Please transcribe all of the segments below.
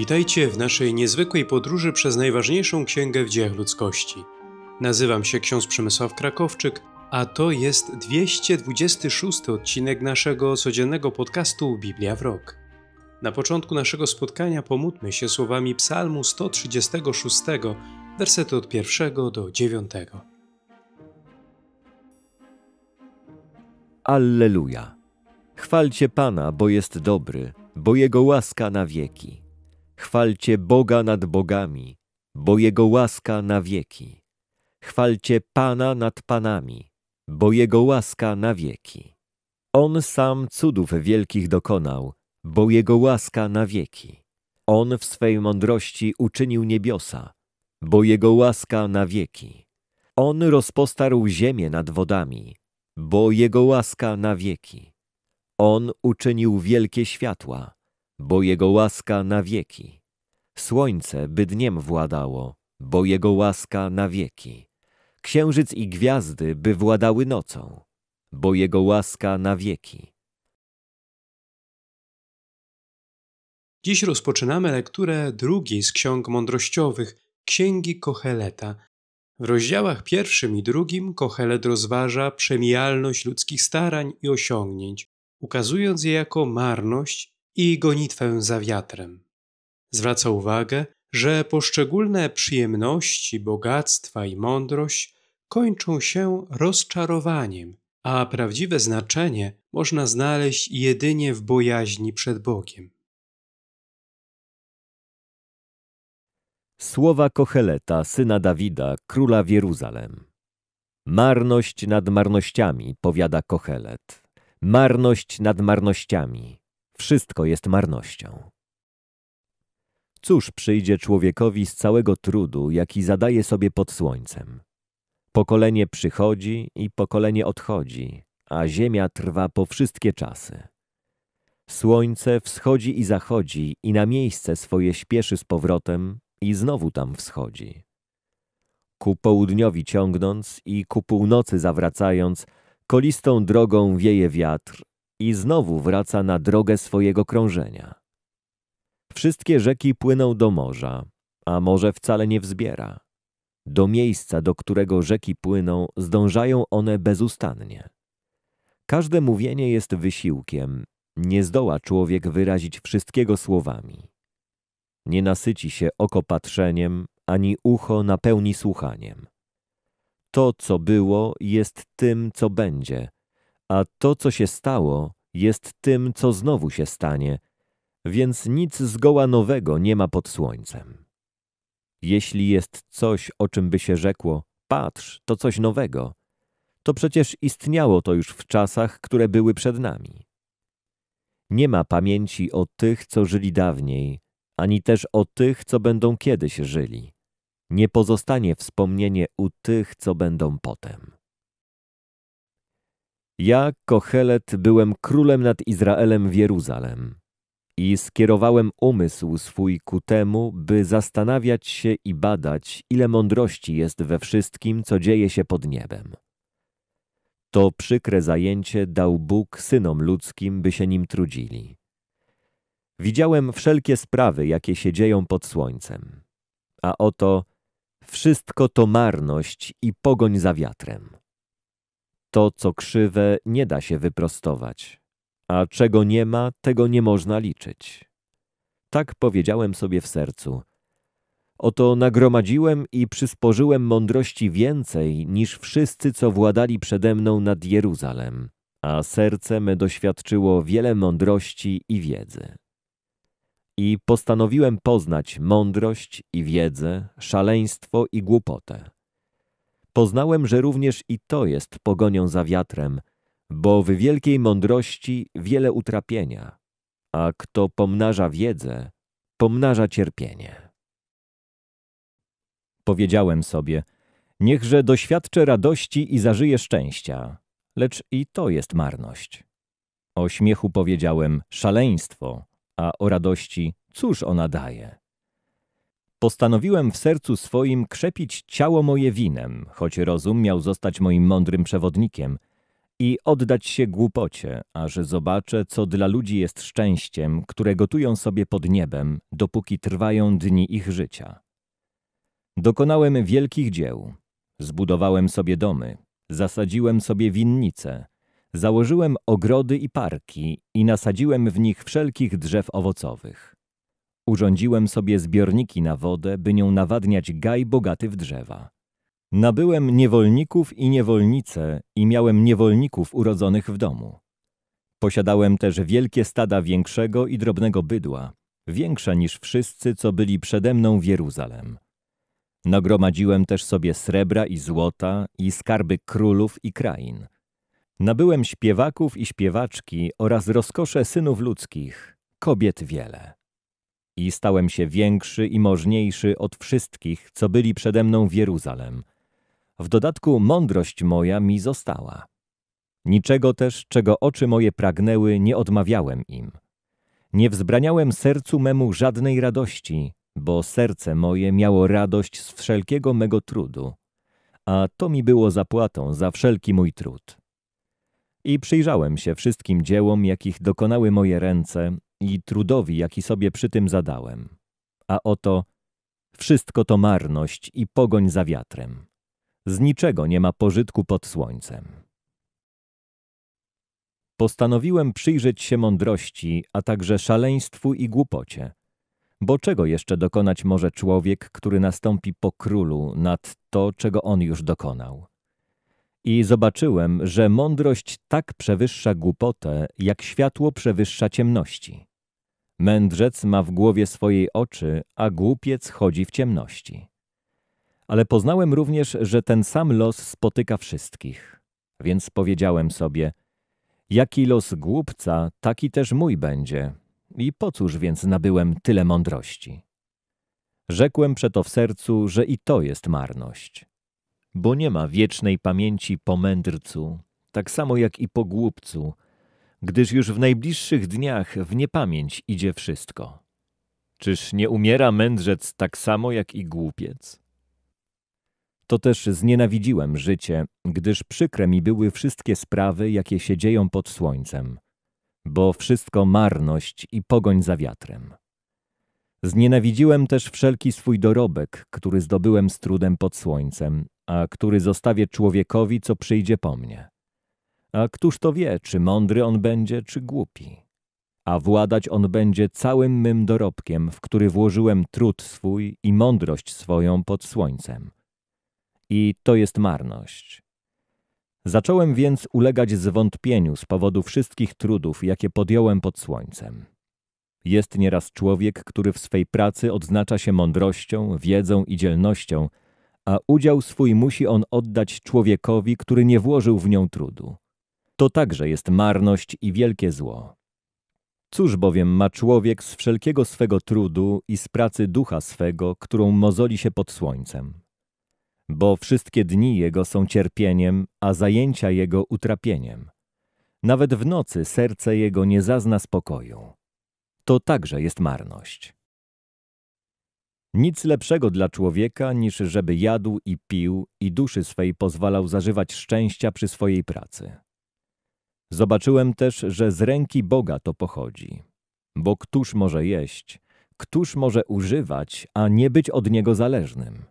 Witajcie w naszej niezwykłej podróży przez najważniejszą księgę w dziejach ludzkości. Nazywam się ksiądz Przemysław Krakowczyk, a to jest 226 odcinek naszego codziennego podcastu Biblia w rok. Na początku naszego spotkania pomódlmy się słowami Psalmu 136, wersety od pierwszego do dziewiątego. Alleluja. Chwalcie Pana, bo jest dobry, bo Jego łaska na wieki. Chwalcie Boga nad bogami, bo Jego łaska na wieki. Chwalcie Pana nad panami, bo Jego łaska na wieki. On sam cudów wielkich dokonał, bo Jego łaska na wieki. On w swej mądrości uczynił niebiosa, bo Jego łaska na wieki. On rozpostarł ziemię nad wodami, bo Jego łaska na wieki. On uczynił wielkie światła, bo Jego łaska na wieki. Słońce by dniem władało, bo Jego łaska na wieki. Księżyc i gwiazdy by władały nocą, bo Jego łaska na wieki. Dziś rozpoczynamy lekturę drugiej z ksiąg mądrościowych, Księgi Kocheleta. W rozdziałach pierwszym i drugim Kochelet rozważa przemijalność ludzkich starań i osiągnięć, ukazując je jako marność i gonitwę za wiatrem. Zwraca uwagę, że poszczególne przyjemności, bogactwa i mądrość kończą się rozczarowaniem, a prawdziwe znaczenie można znaleźć jedynie w bojaźni przed Bogiem. Słowa Kocheleta, syna Dawida, króla w Jeruzalem. Marność nad marnościami, powiada Kochelet. Marność nad marnościami. Wszystko jest marnością. Cóż przyjdzie człowiekowi z całego trudu, jaki zadaje sobie pod słońcem? Pokolenie przychodzi i pokolenie odchodzi, a ziemia trwa po wszystkie czasy. Słońce wschodzi i zachodzi i na miejsce swoje śpieszy z powrotem i znowu tam wschodzi. Ku południowi ciągnąc i ku północy zawracając, kolistą drogą wieje wiatr i znowu wraca na drogę swojego krążenia. Wszystkie rzeki płyną do morza, a morze wcale nie wzbiera. Do miejsca, do którego rzeki płyną, zdążają one bezustannie. Każde mówienie jest wysiłkiem, nie zdoła człowiek wyrazić wszystkiego słowami. Nie nasyci się oko patrzeniem, ani ucho napełni słuchaniem. To, co było, jest tym, co będzie, a to, co się stało, jest tym, co znowu się stanie, więc nic zgoła nowego nie ma pod słońcem. Jeśli jest coś, o czym by się rzekło, patrz, to coś nowego, to przecież istniało to już w czasach, które były przed nami. Nie ma pamięci o tych, co żyli dawniej, ani też o tych, co będą kiedyś żyli. Nie pozostanie wspomnienie u tych, co będą potem. Ja, Kochelet, byłem królem nad Izraelem w Jeruzalem i skierowałem umysł swój ku temu, by zastanawiać się i badać, ile mądrości jest we wszystkim, co dzieje się pod niebem. To przykre zajęcie dał Bóg synom ludzkim, by się nim trudzili. Widziałem wszelkie sprawy, jakie się dzieją pod słońcem. A oto wszystko to marność i pogoń za wiatrem. To, co krzywe, nie da się wyprostować, a czego nie ma, tego nie można liczyć. Tak powiedziałem sobie w sercu. Oto nagromadziłem i przysporzyłem mądrości więcej niż wszyscy, co władali przede mną nad Jeruzalem, a serce me doświadczyło wiele mądrości i wiedzy. I postanowiłem poznać mądrość i wiedzę, szaleństwo i głupotę. Poznałem, że również i to jest pogonią za wiatrem, bo w wielkiej mądrości wiele utrapienia, a kto pomnaża wiedzę, pomnaża cierpienie. Powiedziałem sobie, niechże doświadczę radości i zażyję szczęścia, lecz i to jest marność. O śmiechu powiedziałem szaleństwo, a o radości cóż ona daje. Postanowiłem w sercu swoim krzepić ciało moje winem, choć rozum miał zostać moim mądrym przewodnikiem i oddać się głupocie, aż zobaczę, co dla ludzi jest szczęściem, które gotują sobie pod niebem, dopóki trwają dni ich życia. Dokonałem wielkich dzieł. Zbudowałem sobie domy, zasadziłem sobie winnice, założyłem ogrody i parki i nasadziłem w nich wszelkich drzew owocowych. Urządziłem sobie zbiorniki na wodę, by nią nawadniać gaj bogaty w drzewa. Nabyłem niewolników i niewolnice i miałem niewolników urodzonych w domu. Posiadałem też wielkie stada większego i drobnego bydła, większe niż wszyscy, co byli przede mną w Jeruzalem. Nagromadziłem też sobie srebra i złota i skarby królów i krain. Nabyłem śpiewaków i śpiewaczki oraz rozkosze synów ludzkich, kobiet wiele. I stałem się większy i możniejszy od wszystkich, co byli przede mną w Jeruzalem. W dodatku mądrość moja mi została. Niczego też, czego oczy moje pragnęły, nie odmawiałem im. Nie wzbraniałem sercu memu żadnej radości, bo serce moje miało radość z wszelkiego mego trudu, a to mi było zapłatą za wszelki mój trud. I przyjrzałem się wszystkim dziełom, jakich dokonały moje ręce i trudowi, jaki sobie przy tym zadałem. A oto wszystko to marność i pogoń za wiatrem. Z niczego nie ma pożytku pod słońcem. Postanowiłem przyjrzeć się mądrości, a także szaleństwu i głupocie. Bo czego jeszcze dokonać może człowiek, który nastąpi po królu nad to, czego on już dokonał? I zobaczyłem, że mądrość tak przewyższa głupotę, jak światło przewyższa ciemności. Mędrzec ma w głowie swojej oczy, a głupiec chodzi w ciemności. Ale poznałem również, że ten sam los spotyka wszystkich. Więc powiedziałem sobie, jaki los głupca, taki też mój będzie. I po cóż więc nabyłem tyle mądrości? Rzekłem przeto w sercu, że i to jest marność. Bo nie ma wiecznej pamięci po mędrcu, tak samo jak i po głupcu, gdyż już w najbliższych dniach w niepamięć idzie wszystko. Czyż nie umiera mędrzec tak samo jak i głupiec? To też znienawidziłem życie, gdyż przykre mi były wszystkie sprawy, jakie się dzieją pod słońcem, bo wszystko marność i pogoń za wiatrem. Znienawidziłem też wszelki swój dorobek, który zdobyłem z trudem pod słońcem, a który zostawię człowiekowi, co przyjdzie po mnie. A któż to wie, czy mądry on będzie, czy głupi? A władać on będzie całym mym dorobkiem, w który włożyłem trud swój i mądrość swoją pod słońcem. I to jest marność. Zacząłem więc ulegać zwątpieniu z powodu wszystkich trudów, jakie podjąłem pod słońcem. Jest nieraz człowiek, który w swej pracy odznacza się mądrością, wiedzą i dzielnością, a udział swój musi on oddać człowiekowi, który nie włożył w nią trudu. To także jest marność i wielkie zło. Cóż bowiem ma człowiek z wszelkiego swego trudu i z pracy ducha swego, którą mozoli się pod słońcem? Bo wszystkie dni jego są cierpieniem, a zajęcia jego utrapieniem. Nawet w nocy serce jego nie zazna spokoju. To także jest marność. Nic lepszego dla człowieka, niż żeby jadł i pił i duszy swej pozwalał zażywać szczęścia przy swojej pracy. Zobaczyłem też, że z ręki Boga to pochodzi. Bo któż może jeść, któż może używać, a nie być od Niego zależnym?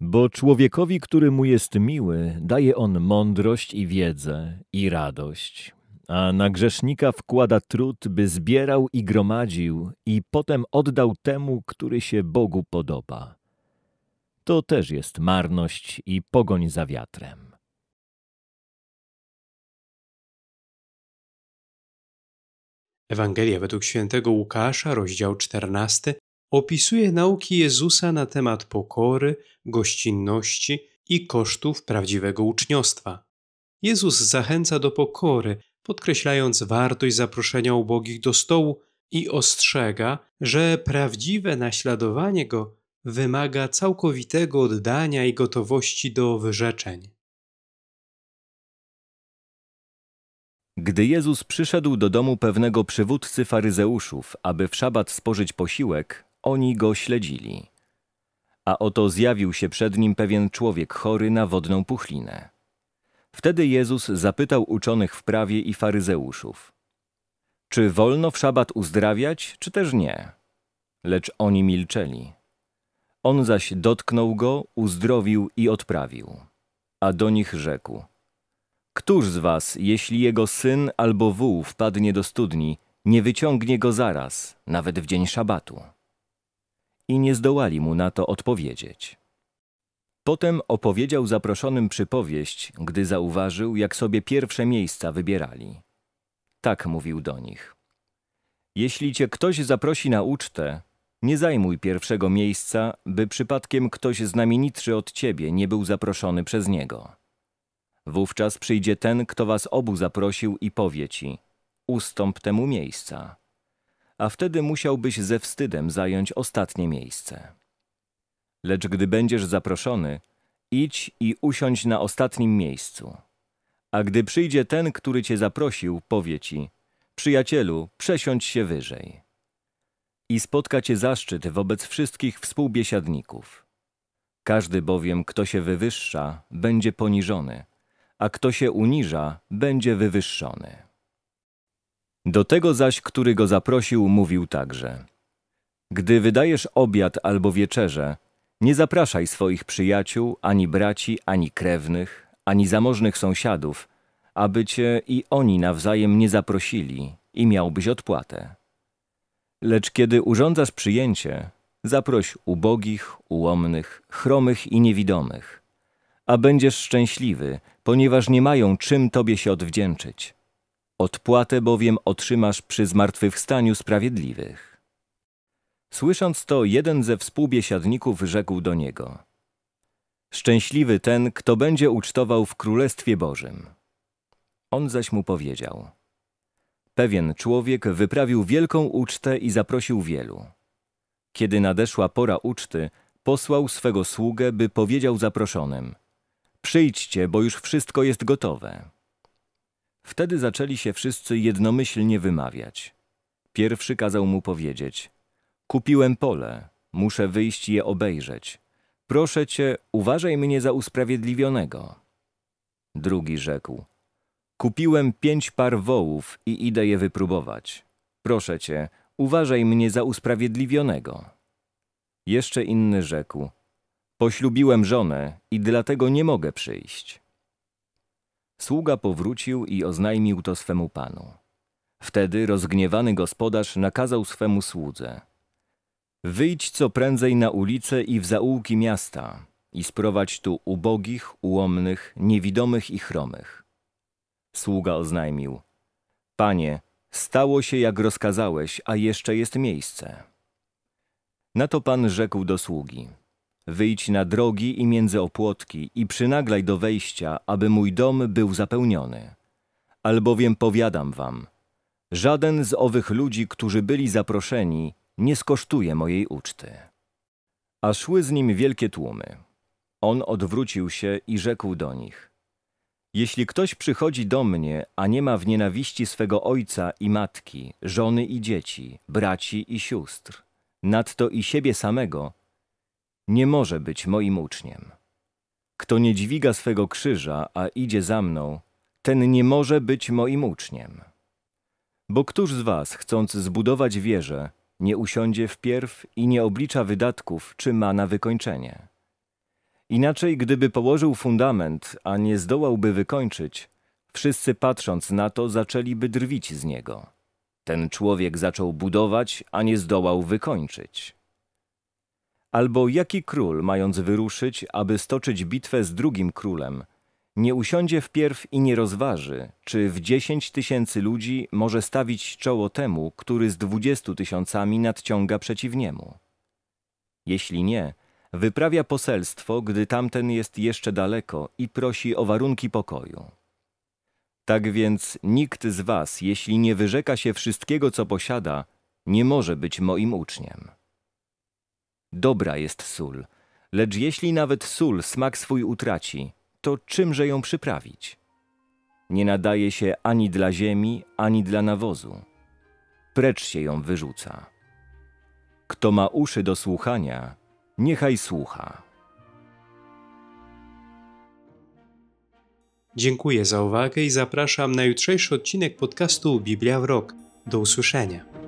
Bo człowiekowi, który mu jest miły, daje on mądrość i wiedzę i radość, a na grzesznika wkłada trud, by zbierał i gromadził i potem oddał temu, który się Bogu podoba. To też jest marność i pogoń za wiatrem. Ewangelia według świętego Łukasza, rozdział 14, opisuje nauki Jezusa na temat pokory, gościnności i kosztów prawdziwego uczniostwa. Jezus zachęca do pokory, podkreślając wartość zaproszenia ubogich do stołu i ostrzega, że prawdziwe naśladowanie go wymaga całkowitego oddania i gotowości do wyrzeczeń. Gdy Jezus przyszedł do domu pewnego przywódcy faryzeuszów, aby w szabat spożyć posiłek, oni go śledzili. A oto zjawił się przed nim pewien człowiek chory na wodną puchlinę. Wtedy Jezus zapytał uczonych w prawie i faryzeuszów: Czy wolno w szabat uzdrawiać, czy też nie? Lecz oni milczeli. On zaś dotknął go, uzdrowił i odprawił. A do nich rzekł: Któż z was, jeśli jego syn albo wół wpadnie do studni, nie wyciągnie go zaraz, nawet w dzień szabatu? I nie zdołali mu na to odpowiedzieć. Potem opowiedział zaproszonym przypowieść, gdy zauważył, jak sobie pierwsze miejsca wybierali. Tak mówił do nich. Jeśli cię ktoś zaprosi na ucztę, nie zajmuj pierwszego miejsca, by przypadkiem ktoś znamienitszy od ciebie nie był zaproszony przez niego. Wówczas przyjdzie ten, kto was obu zaprosił i powie ci, ustąp temu miejsca. A wtedy musiałbyś ze wstydem zająć ostatnie miejsce. Lecz gdy będziesz zaproszony, idź i usiądź na ostatnim miejscu. A gdy przyjdzie ten, który cię zaprosił, powie ci, przyjacielu, przesiądź się wyżej. I spotka cię zaszczyt wobec wszystkich współbiesiadników. Każdy bowiem, kto się wywyższa, będzie poniżony, a kto się uniża, będzie wywyższony. Do tego zaś, który go zaprosił, mówił także: Gdy wydajesz obiad albo wieczerze, nie zapraszaj swoich przyjaciół, ani braci, ani krewnych, ani zamożnych sąsiadów, aby cię i oni nawzajem nie zaprosili i miałbyś odpłatę. Lecz kiedy urządzasz przyjęcie, zaproś ubogich, ułomnych, chromych i niewidomych, a będziesz szczęśliwy, ponieważ nie mają czym tobie się odwdzięczyć. Odpłatę bowiem otrzymasz przy zmartwychwstaniu sprawiedliwych. Słysząc to, jeden ze współbiesiadników rzekł do niego: Szczęśliwy ten, kto będzie ucztował w Królestwie Bożym. On zaś mu powiedział: Pewien człowiek wyprawił wielką ucztę i zaprosił wielu. Kiedy nadeszła pora uczty, posłał swego sługę, by powiedział zaproszonym: Przyjdźcie, bo już wszystko jest gotowe. Wtedy zaczęli się wszyscy jednomyślnie wymawiać. Pierwszy kazał mu powiedzieć: Kupiłem pole, muszę wyjść je obejrzeć. Proszę cię, uważaj mnie za usprawiedliwionego. Drugi rzekł: Kupiłem pięć par wołów i idę je wypróbować. Proszę cię, uważaj mnie za usprawiedliwionego. Jeszcze inny rzekł: Poślubiłem żonę i dlatego nie mogę przyjść. Sługa powrócił i oznajmił to swemu panu. Wtedy rozgniewany gospodarz nakazał swemu słudze – Wyjdź co prędzej na ulice i w zaułki miasta i sprowadź tu ubogich, ułomnych, niewidomych i chromych. Sługa oznajmił, Panie, stało się jak rozkazałeś, a jeszcze jest miejsce. Na to Pan rzekł do sługi, wyjdź na drogi i między opłotki i przynaglaj do wejścia, aby mój dom był zapełniony. Albowiem powiadam wam, żaden z owych ludzi, którzy byli zaproszeni, nie skosztuje mojej uczty. A szły z nim wielkie tłumy. On odwrócił się i rzekł do nich: Jeśli ktoś przychodzi do mnie, a nie ma w nienawiści swego ojca i matki, żony i dzieci, braci i sióstr, nadto i siebie samego, nie może być moim uczniem. Kto nie dźwiga swego krzyża, a idzie za mną, ten nie może być moim uczniem. Bo któż z was, chcąc zbudować wieżę, nie usiądzie wpierw i nie oblicza wydatków, czy ma na wykończenie. Inaczej, gdyby położył fundament, a nie zdołałby wykończyć, wszyscy patrząc na to zaczęliby drwić z niego. Ten człowiek zaczął budować, a nie zdołał wykończyć. Albo jaki król, mając wyruszyć, aby stoczyć bitwę z drugim królem, nie usiądzie wpierw i nie rozważy, czy w dziesięć tysięcy ludzi może stawić czoło temu, który z dwudziestu tysiącami nadciąga przeciw niemu. Jeśli nie, wyprawia poselstwo, gdy tamten jest jeszcze daleko i prosi o warunki pokoju. Tak więc nikt z was, jeśli nie wyrzeka się wszystkiego, co posiada, nie może być moim uczniem. Dobra jest sól, lecz jeśli nawet sól smak swój utraci, to czymże ją przyprawić? Nie nadaje się ani dla ziemi, ani dla nawozu. Precz się ją wyrzuca. Kto ma uszy do słuchania, niechaj słucha. Dziękuję za uwagę i zapraszam na jutrzejszy odcinek podcastu Biblia w Rok. Do usłyszenia.